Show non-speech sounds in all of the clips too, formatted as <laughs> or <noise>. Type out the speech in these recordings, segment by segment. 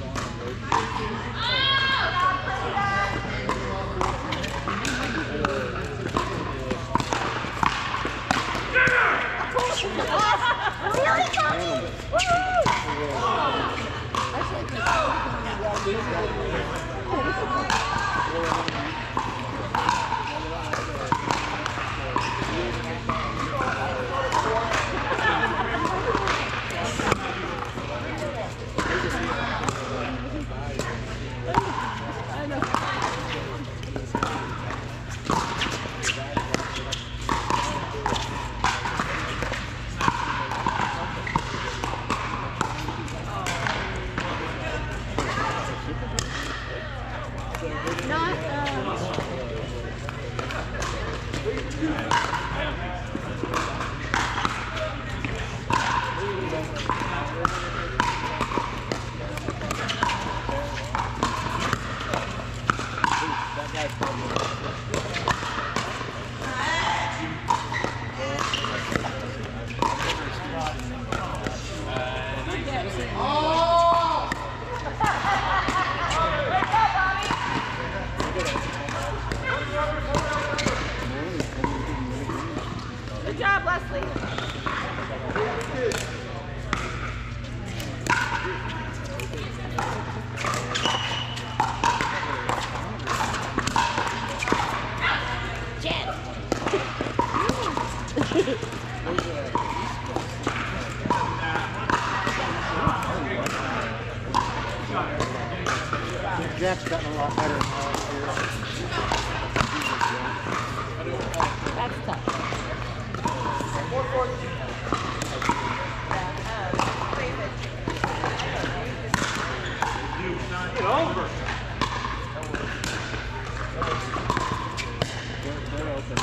Not, good job, Leslie. Jack's gotten a lot better in the last year. That's tough. They're, they're open.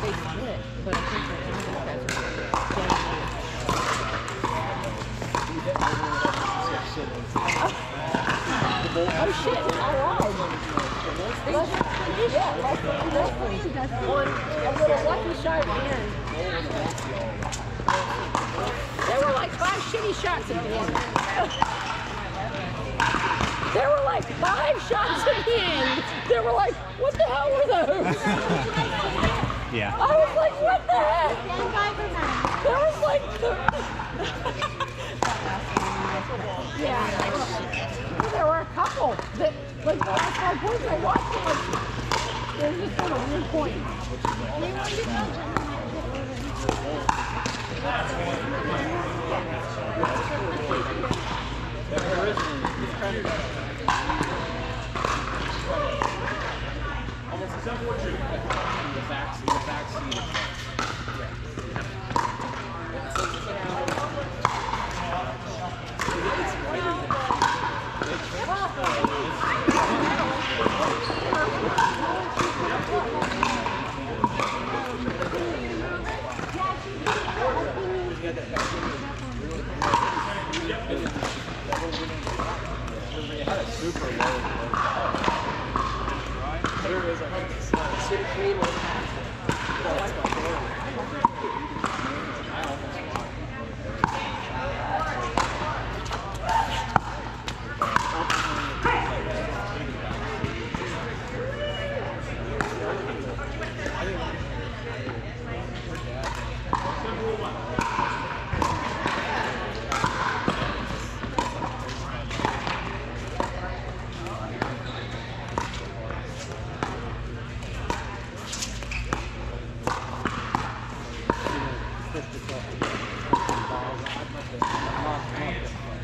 They split, but I think that one of these guys are Shit! All right. Yeah. There were like five shitty shots at the end. There were like five shots at the end. They were like, what the hell were those? Yeah. <laughs> I was like, what the heck? There was like the. yeah. Couple that, like, the last five points I watched, like, there's just on a weird point.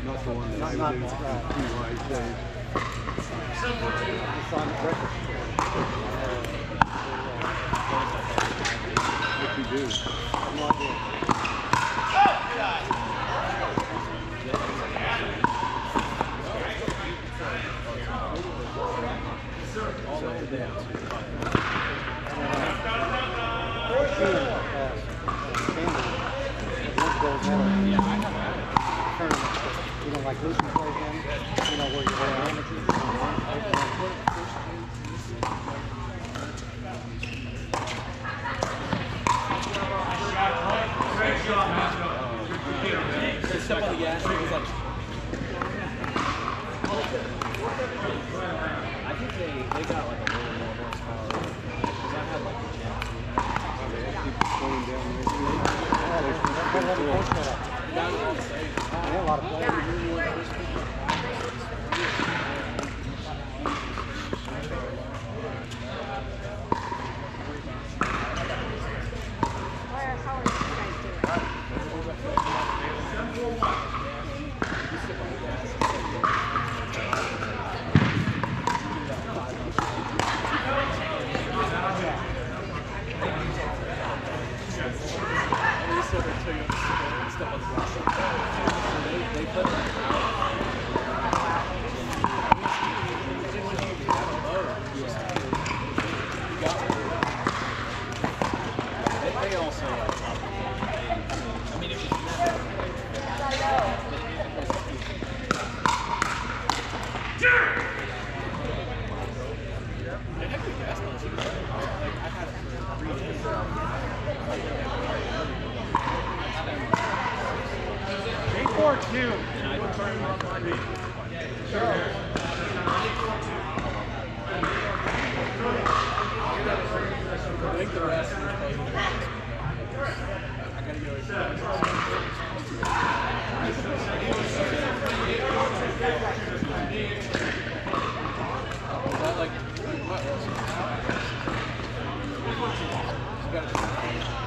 Not the one that Not- they not- did right. two white days. It's on record. What you do? No idea. You know, like Lucy plays in, you know, where you Ne var? Also like. I mean, if four two. I think the rest You